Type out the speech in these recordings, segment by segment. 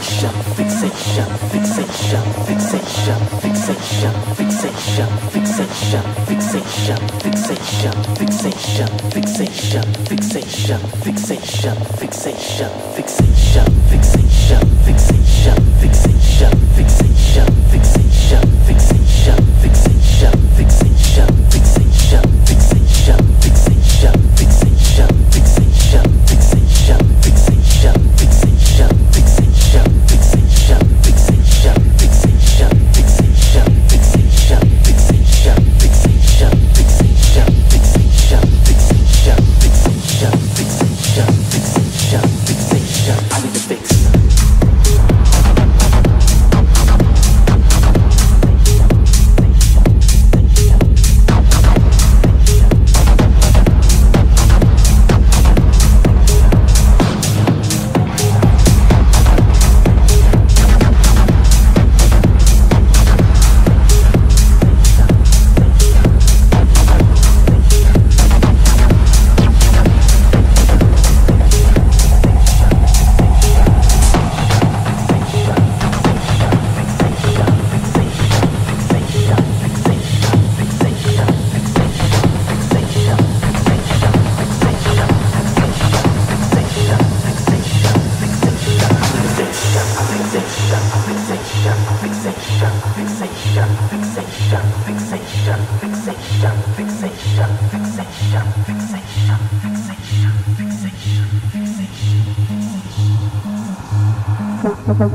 fixation, fixation, fixation, fixation, fixation, fixation, fixation, fixation, fixation, fixation, fixation, fixation, fixation, fixation, fixation, fixation, fixation, fixation, fixation.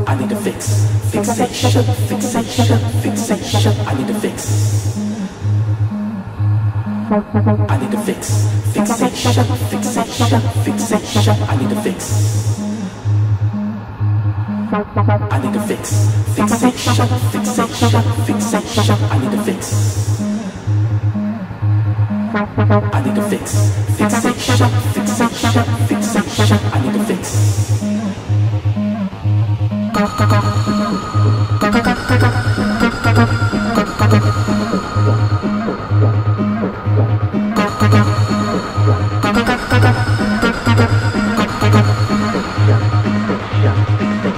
I need to fix. Fixation, fixation, fixation. I need to fix. I need to fix. Fixation, fixation, fixation. I need to fix. I need a fix. Fixation, fixation, fixation. I need a fix. I need a fix. Fixation, fixation, fixation. I need a fix. Yeah.